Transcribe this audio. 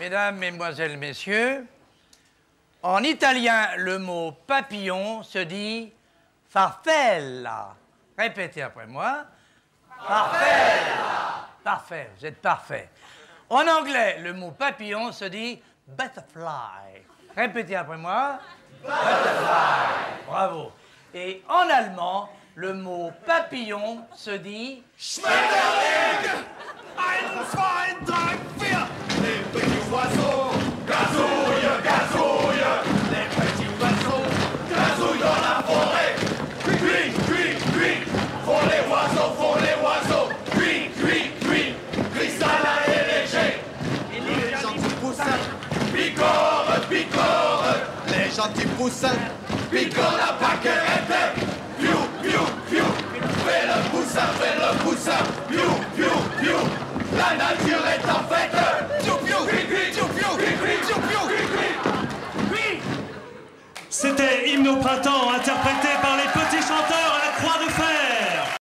Mesdames, Mesdemoiselles, Messieurs, en italien, le mot papillon se dit farfella. Répétez après moi. Farfella. Parfait, vous êtes parfait. En anglais, le mot papillon se dit butterfly. Répétez après moi. Butterfly. Bravo. Et en allemand, le mot papillon se dit Schmetterling! Oiseaux gazouillent, gazouillent! Les petits oiseaux gazouillent dans la forêt! Cui, cui, cui! Font les oiseaux, font les oiseaux! Cui, cui, cui! Cristallin et léger! Les gentils poussins picorent, picorent! Les gentils poussins picorent la paquerette! Piou, piou, piou! Fais le poussin, fais le poussin! Piou! C'était Hymne au printemps, interprété par les petits chanteurs.